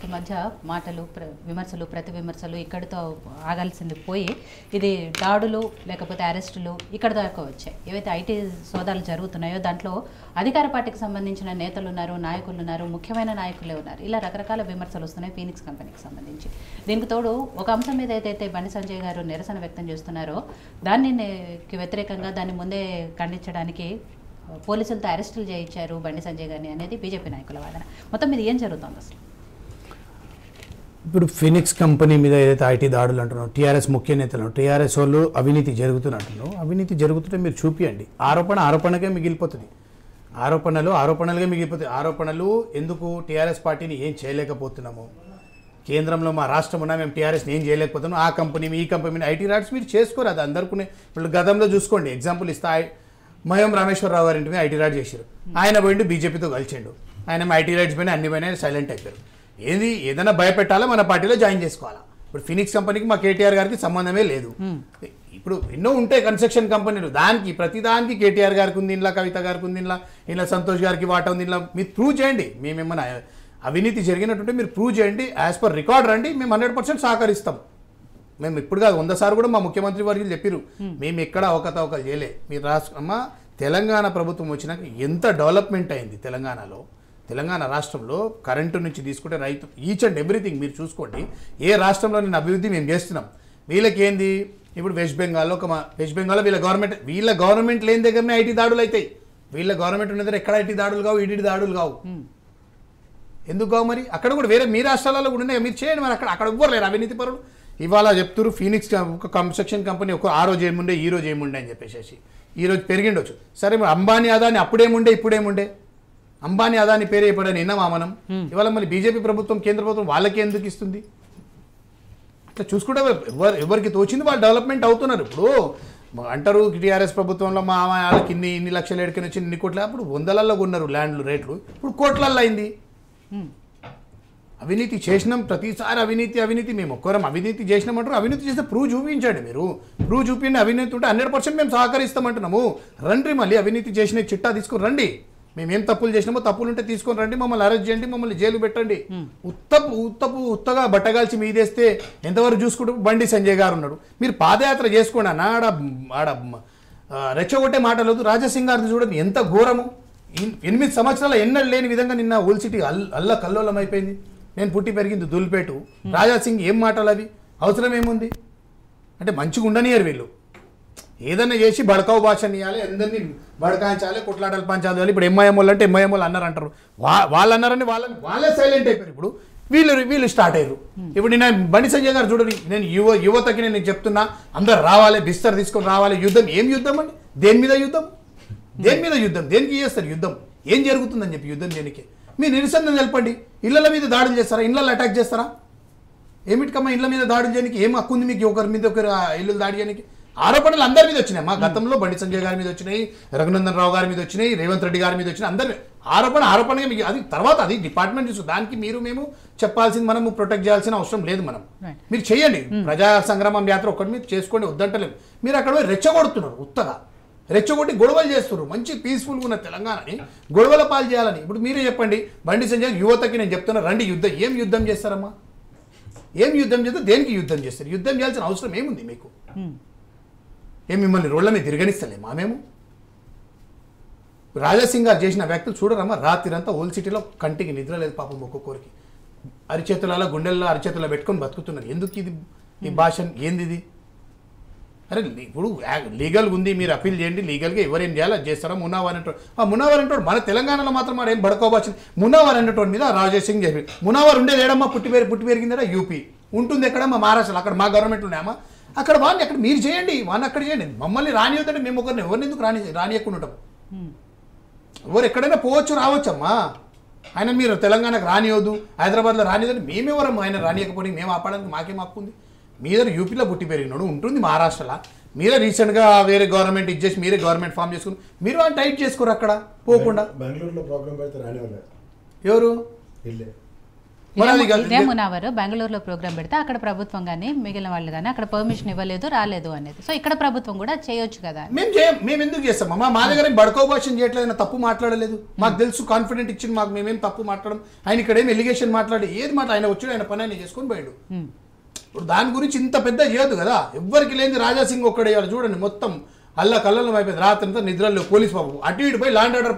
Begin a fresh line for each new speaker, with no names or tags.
కి మధ్య మాటలు ప్ర విమర్శలు ప్రతి విమర్శలు ఇక్కడితో ఆగాల్సింది పోయి ఇది దాడులు లేకపోతే అరెస్టులు ఇక్కడ దాకా వచ్చాయి. ఏవైతే ఐటీ సోదాలు జరుగుతున్నాయో దాంట్లో అధికార పార్టీకి సంబంధించిన నేతలు ఉన్నారు నాయకులు ఉన్నారు ముఖ్యమైన నాయకులే ఉన్నారు. ఇలా రకరకాల విమర్శలు వస్తున్నాయి ఫీనిక్స్ కంపెనీకి సంబంధించి. దీనికి తోడు ఒక అంశం మీద ఏదైతే బండి సంజయ్ గారు నిరసన వ్యక్తం చేస్తున్నారో దాన్ని వ్యతిరేకంగా దాన్ని ముందే ఖండించడానికి పోలీసులతో అరెస్టులు చేయించారు బండి సంజయ్ గారిని అనేది బీజేపీ నాయకుల వాదన. మొత్తం మీద ఏం జరుగుతుంది అసలు?
ఇప్పుడు ఫినిక్స్ కంపెనీ మీద ఏదైతే ఐటీ దాడులు అంటున్నారు టీఆర్ఎస్ ముఖ్య నేతలు టీఆర్ఎస్ వాళ్ళు అవినీతి జరుగుతున్నట్టున్నారు. అవినీతి జరుగుతుంటే మీరు చూపియండి. ఆరోపణ ఆరోపణకే మిగిలిపోతుంది. ఆరోపణలు ఆరోపణలుగా మిగిలిపోతాయి. ఆరోపణలు ఎందుకు టీఆర్ఎస్ పార్టీని ఏం చేయలేకపోతున్నాము? కేంద్రంలో మా రాష్ట్రం ఉన్నా మేము టీఆర్ఎస్ని ఏం చేయలేకపోతున్నాం ఆ కంపెనీ ఈ కంపెనీ ఐటీ రాడ్స్ మీరు చేసుకోరు. అది అందరికీ ఇప్పుడు గతంలో చూసుకోండి. ఎగ్జాంపుల్ ఇస్తా. మయం రామేశ్వరరావు గారి ఇంటి మీద ఐటీ రాడ్ చేశారు. ఆయన పోయిండు బీజేపీతో కలిసిండు. ఆయన ఐటీ రైడ్స్ పైన అన్ని పైన సైలెంట్ అయిపోయారు. ఏది ఏదైనా భయపెట్టాలా మన పార్టీలో జాయిన్ చేసుకోవాలా? ఇప్పుడు ఫినిక్స్ కంపెనీకి మా కేటీఆర్ గారికి సంబంధమే లేదు. ఇప్పుడు ఎన్నో ఉంటాయి కన్స్ట్రక్షన్ కంపెనీలు. దానికి ప్రతి దానికి కేటీఆర్ గారికి ఉంది ఇంట్లో కవిత గారికి ఉంది ఇంట్లో ఇలా సంతోష్ గారికి వాటా ఉంది ఇంట్లో మీరు ప్రూవ్ చేయండి. మేమేమన్నా అవినీతి జరిగినట్టుంటే మీరు ప్రూవ్ చేయండి. యాజ్ పర్ రికార్డ్ రండి మేము హండ్రెడ్ పర్సెంట్ సహకరిస్తాం. మేము ఇప్పుడు కాదు వంద సార్లు కూడా మా ముఖ్యమంత్రి వర్యులు చెప్పారు మేము ఎక్కడ అవకతవకలు చేయలే. మీరు అమ్మ తెలంగాణ ప్రభుత్వం వచ్చినాక ఎంత డెవలప్మెంట్ అయింది తెలంగాణలో? తెలంగాణ రాష్ట్రంలో కరెంటు నుంచి తీసుకుంటే రైతు ఈచ్ అండ్ ఎవ్రీథింగ్ మీరు చూసుకోండి. ఏ రాష్ట్రంలో నేను అభివృద్ధి మేము చేస్తున్నాం. వీళ్ళకి ఏంది ఇప్పుడు వెస్ట్ బెంగాల్లో ఒక మా వెస్ట్ బెంగాల్లో వీళ్ళ గవర్నమెంట్ వీళ్ళ గవర్నమెంట్ లేని దగ్గరనే ఐటీ దాడులు అవుతాయి వీళ్ళ గవర్నమెంట్ ఉన్న దగ్గర ఎక్కడ ఐటీ దాడులు కావు ఈడీ దాడులు కావు. ఎందుకు కావు మరి? అక్కడ కూడా వేరే మీ రాష్ట్రాలలో కూడా ఉన్నాయి? మీరు చేయండి మరి అక్కడ అక్కడ ఎవ్వరు లేరు అవినీతి పరులు. ఇవాళ చెప్తున్నారు ఫీనిక్స్ ఒక కన్స్ట్రక్షన్ కంపెనీ ఒక ఆ రోజు ఏముండే ఈ రోజు ఏముండే అని చెప్పేసి ఈ రోజు పెరిగిండొచ్చు. సరే మరి అంబానీ అదాని అప్పుడేముండే ఇప్పుడేముండే? అంబానీ అదాని పేరే ఇప్పుడు విన్నామా మనం. ఇవాళ మరి బీజేపీ ప్రభుత్వం కేంద్ర ప్రభుత్వం వాళ్ళకి ఎందుకు ఇస్తుంది? ఇట్లా చూసుకుంటే ఎవరు ఎవరికి తోచింది వాళ్ళు డెవలప్మెంట్ అవుతున్నారు. ఇప్పుడు అంటారు టీఆర్ఎస్ ప్రభుత్వంలో మా వాళ్ళకి ఇన్ని ఇన్ని లక్షలు ఎడుకని వచ్చి ఇన్ని కోట్ల అప్పుడు వందలల్లో కొన్నారు ల్యాండ్లు రేట్లు. ఇప్పుడు కోట్లల్లో అయింది. అవినీతి చేసినాం ప్రతిసారి అవినీతి అవినీతి మేము ఒక్కరం అవినీతి చేసినామంటారు అవినీతి చేస్తే ప్రూవ్ చూపించండి మీరు. ప్రూవ్ చూపిండి అవినీతి ఉంటే హండ్రెడ్ పర్సెంట్ మేము సహకరిస్తామంటున్నాము రండి మళ్ళీ అవినీతి చేసిన చిట్టా తీసుకొని రండి. మేము తప్పులు చేసినామో తప్పులు ఉంటే తీసుకొని రండి మమ్మల్ని అరెస్ట్ చేయండి మమ్మల్ని జైలు పెట్టండి. ఉత్తపు ఉత్తపు ఉత్తగా బట్టగాల్చి మీదేస్తే ఎంతవరకు చూసుకుంటూ బండి సంజయ్ గారు ఉన్నాడు. మీరు పాదయాత్ర చేసుకోండి అన్న ఆడ ఆడ రెచ్చగొట్టే మాటలు వద్దు. రాజాసింగ్ గారిది చూడండి ఎంత ఘోరము. ఎనిమిది సంవత్సరాల ఎన్నడూ లేని విధంగా నిన్న ఓల్ సిటీ అల్ అల్ల కల్లోలం అయిపోయింది నేను పుట్టి పెరిగింది దుల్పేటు. రాజా సింగ్ ఏం మాటలు అవి? అవసరం ఏముంది అంటే మంచిగా ఉండనియరు వీళ్ళు. ఏదన్నా చేసి బడకావు భాషని ఇవ్వాలి అందరినీ బడకాయించాలి కొట్లాటలు పంచాలి. ఇప్పుడు ఎంఐఎం వాళ్ళు అంటే ఎంఐఎం వాళ్ళు అన్నారు అంటారు వా వాళ్ళు అన్నారని వాళ్ళని వాళ్ళే సైలెంట్ అయిపోయారు. ఇప్పుడు వీళ్ళు వీళ్ళు స్టార్ట్ అయ్యారు. ఇప్పుడు నేను బండి సంజయ్ గారు చూడండి నేను యువ యువతకి నేను చెప్తున్నా అందరు రావాలి బిస్తర్ తీసుకొని రావాలి యుద్ధం. ఏం యుద్ధం అండి? దేని మీద యుద్ధం? దేని మీద యుద్ధం? దేనికి చేస్తారు యుద్ధం? ఏం జరుగుతుందని చెప్పి యుద్ధం దేనికి? మీ నిరసన తెలపండి. ఇళ్ళ మీద దాడులు చేస్తారా? ఇళ్ళల్లో అటాక్ చేస్తారా? ఏమిటికమ్మా ఇళ్ళ మీద దాడులు చేయడానికి? ఏం హక్కు ఉంది మీకు? ఒకరి మీద ఒకరు ఇల్లు దాడి చేయడానికి? ఆరోపణలు అందరి మీద వచ్చినాయి. మా గతంలో బండి సంజయ్ గారి మీద వచ్చినాయి రఘునందన్ రావు గారి మీద వచ్చినాయి రేవంత్ రెడ్డి గారి మీద వచ్చినాయి. అందరి మీద. ఆరోపణ ఆరోపణగా మీకు అది తర్వాత అది డిపార్ట్మెంట్ చూసు దానికి మీరు మేము చెప్పాల్సింది మనము ప్రొటెక్ట్ చేయాల్సిన అవసరం లేదు మనం. మీరు చేయండి ప్రజా సంగ్రామం యాత్ర ఒక్కటి మీరు చేసుకోండి వద్దంటలేదు మీరు అక్కడ రెచ్చగొడుతున్నారు ఉత్తగా. రెచ్చగొట్టి గొడవలు చేస్తున్నారు. మంచి పీస్ఫుల్గా ఉన్న తెలంగాణని గొడవల పాలు చేయాలని. ఇప్పుడు మీరే చెప్పండి బండి సంజయ్ యువతకి నేను చెప్తున్నా రండి యుద్ధం. ఏం యుద్ధం చేస్తారమ్మా? ఏం యుద్ధం చేస్తే దేనికి యుద్ధం చేస్తారు? యుద్ధం చేయాల్సిన అవసరం ఏముంది మీకు? ఏం మిమ్మల్ని రోడ్ల మీద తిరగనిస్తలేమా మేము? రాజాసింగ్ గారు చేసిన వ్యక్తులు చూడరమ్మా? రాత్రిరంతా ఓల్డ్ సిటీలో కంటికి నిద్ర లేదు పాపం ఒక్కొక్కరికి అరిచేతులలో గుండెల్లో అరిచేతుల్లో పెట్టుకొని బతుకుతున్నారు. ఎందుకు ఇది? ఈ భాష ఏంది ఇది అరే ఇప్పుడు లీగల్ ఉంది మీరు అప్పీల్ చేయండి లీగల్గా ఎవరేం చేయాలో చేస్తారా? మునావర్ అనేటోడు. ఆ మునావర్ అనేటోడు మన తెలంగాణలో మాత్రం మరి ఏం పడుకోవచ్చు మునావర్ అనేటోడి మీద రాజేష్ సింగ్ చెప్పి మునావర్ ఉండేది ఏడమ్మా పుట్టి పేరు పుట్టి పెరిగిందా యూపీ. ఉంటుంది ఎక్కడ మా మహారాష్ట్రలో. అక్కడ మా గవర్నమెంట్ ఉన్నాయమ్మా. అక్కడ వాడిని అక్కడ మీరు చేయండి వాడిని అక్కడ చేయండి. మమ్మల్ని రానియొద్దంటే మేము ఒకరిని ఎవరిని ఎందుకు రాని రానియకుండా ఉంటాం? ఎవరు ఎక్కడైనా పోవచ్చు రావచ్చమ్మా. ఆయన మీరు తెలంగాణకు రానియొద్దు హైదరాబాద్లో రానియొద్దు మేమెవరం ఆయన రానియకపోయి మేము ఆపడానికి మాకేం హక్కు ఉంది? మీద యూపీలో పుట్టి పెరిగినాడు ఉంటుంది మహారాష్ట్రలో. మీరే రీసెంట్గా వేరే గవర్నమెంట్ ఇచ్చేసి మీరే గవర్నమెంట్ ఫామ్ చేసుకుని మీరు ఆయన టైట్ చేసుకోరు అక్కడ పోకుండా.
బెంగళూరులో ప్రోగ్రామ్ పెడితే రానివ్వలే
ఎవరు?
ఇదే- మునావర్ బెంగళూరులో ప్రోగ్రామ్ పెడితే అక్కడ ప్రభుత్వం కానీ మిగిలిన వాళ్ళు కానీ అక్కడ పర్మిషన్ ఇవ్వలేదు రాలేదు అనేది. సో ఇక్కడ ప్రభుత్వం కూడా చేయొచ్చు కదా
మేము చేయం మేము ఎందుకు చేస్తాం? అమ్మా మా దగ్గర ఏం బడకో భాషను చేయట్లేదు తప్పు మాట్లాడలేదు. మాకు తెలుసు కాన్ఫిడెంట్ ఇచ్చింది మాకు మేమేం తప్పు మాట్లాడడం ఆయన ఇక్కడ ఏం ఎలిగేషన్ మాట్లాడి ఏది మాట ఆయన వచ్చాడు ఆయన పని ఆయన చేసుకొని పోయాడు. ఇప్పుడు దాని గురించి ఇంత పెద్ద చేయదు కదా? ఎవ్వరికి లేని రాజాసింగ్ ఒక్కడే చూడండి మొత్తం అల్ల కళ్ళలో అయిపోయింది. రాత్రి నిద్రలో పోలీస్ బాబు అటు ఇటు పోయి లాండ్ ఆర్డర్